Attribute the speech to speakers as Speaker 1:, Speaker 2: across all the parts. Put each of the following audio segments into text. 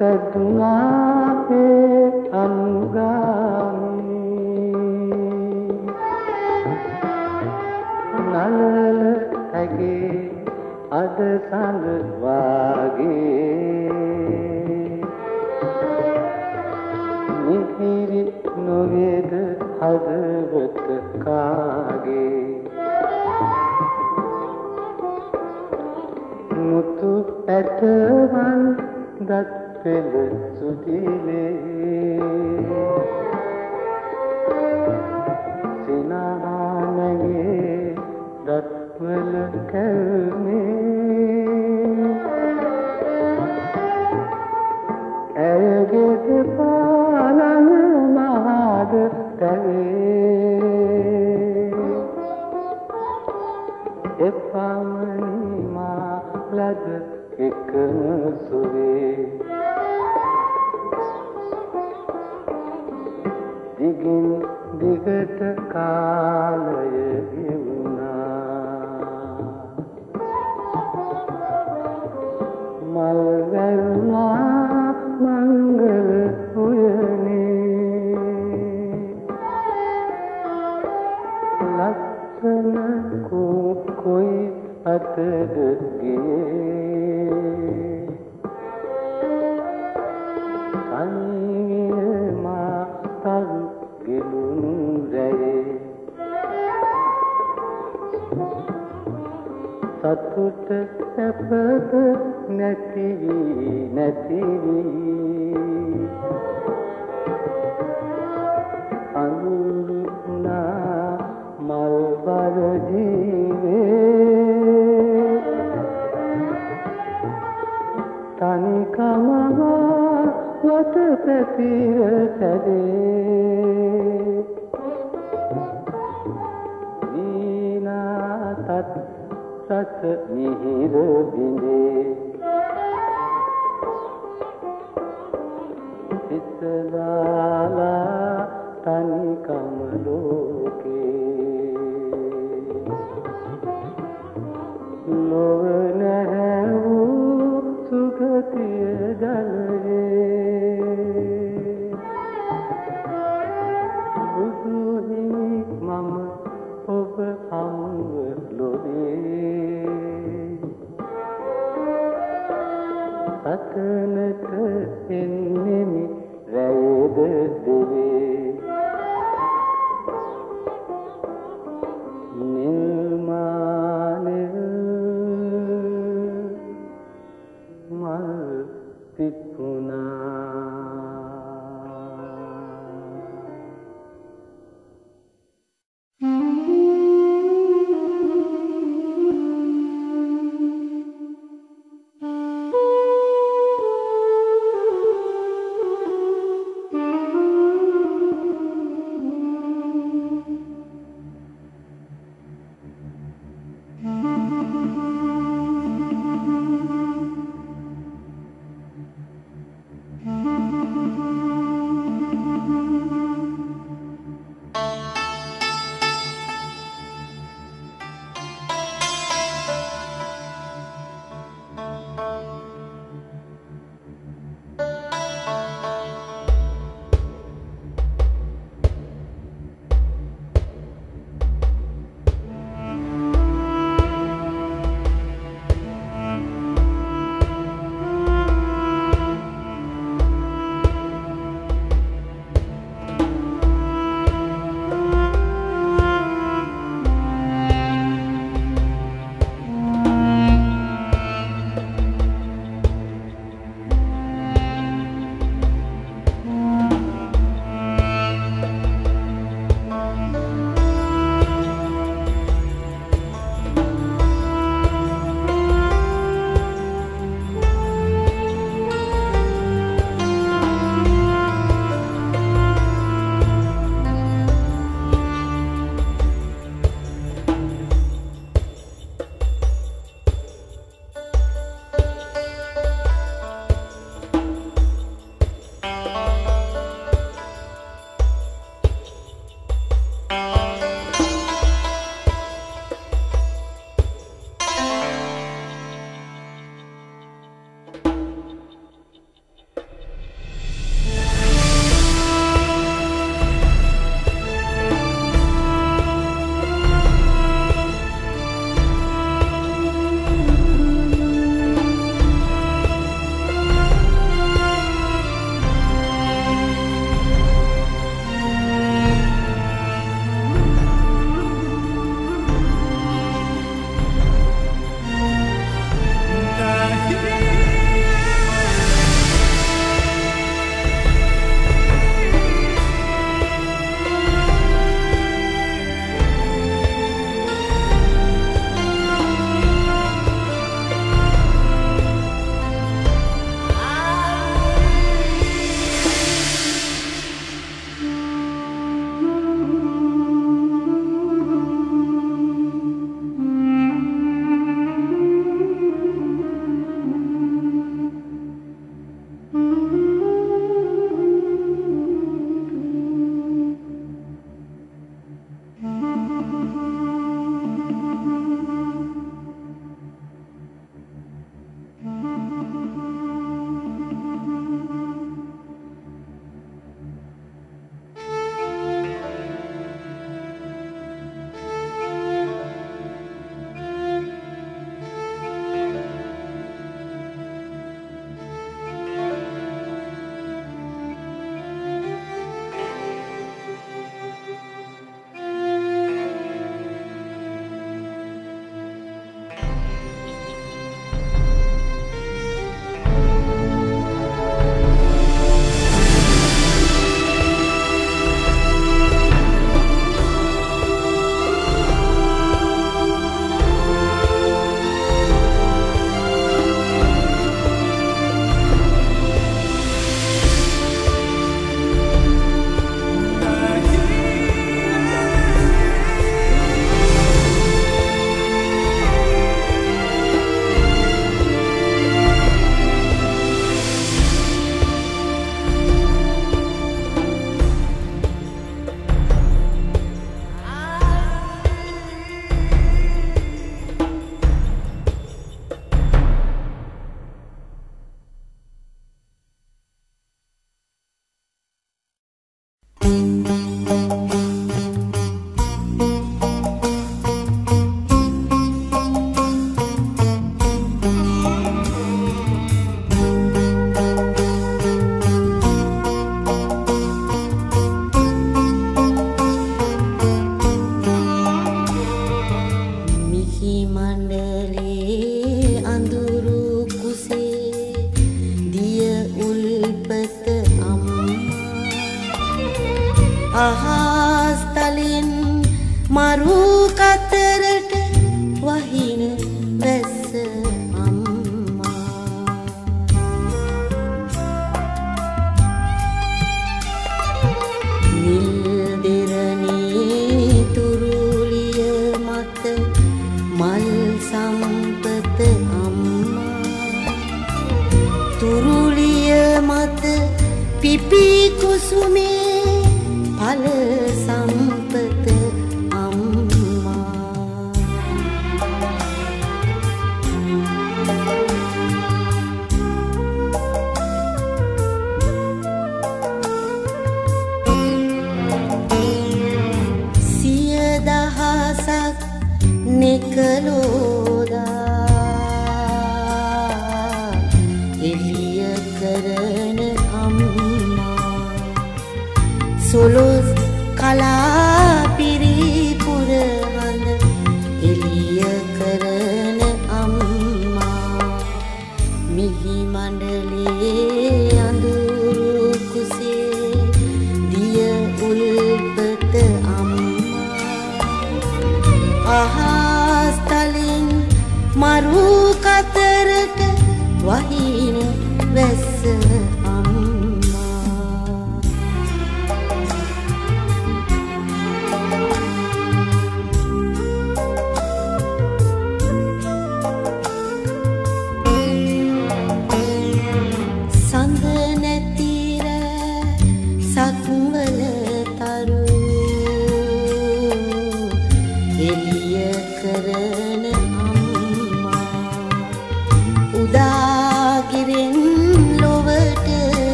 Speaker 1: සදුනා පේ අනුගාමී. නලල ඇගේ අද සඳ වාගේ. මිහිරි නොවේද හදවත කාගේ. මුතු පැත පෙළ සුදිලේ සිනහානගේ දත්වල කැල්මේ. ඇයගෙද පාලන මහද තැවේ එපමණි මා ලද එකම සුවේ දිගින් දිගට කාලය ගෙවුණා මල් වැරුණා සතුට සැපද නැතිවී නැතිවී අනුරුනා මල්වර ජීවේ. තනිකමවා වත පැතිර සැදේ වීනාතත් तक मिहिर बिने फिसलाला तन कमलो people
Speaker 2: අහස් තලින් මරු කතරට වහින වැස්ස අම්මා. නිල් දෙරණී තුරුලිය මත මල් සම්පත අම්මා. තුරුලිය මත පිපි කුසුමේ පල සුළුස් කලාපිරිපුර හඳ එලිය කරන අම්මා. මිහි මඩලේ අඳුරු කුසේ දිය උල්පත අම්මා. අහා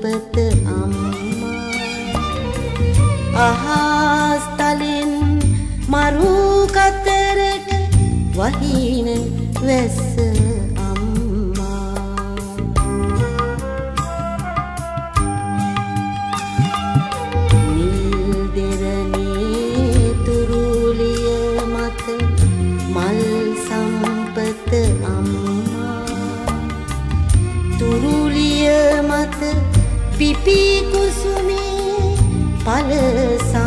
Speaker 2: උපත අම්මා. අහා පිපි කුසුමේ පලසා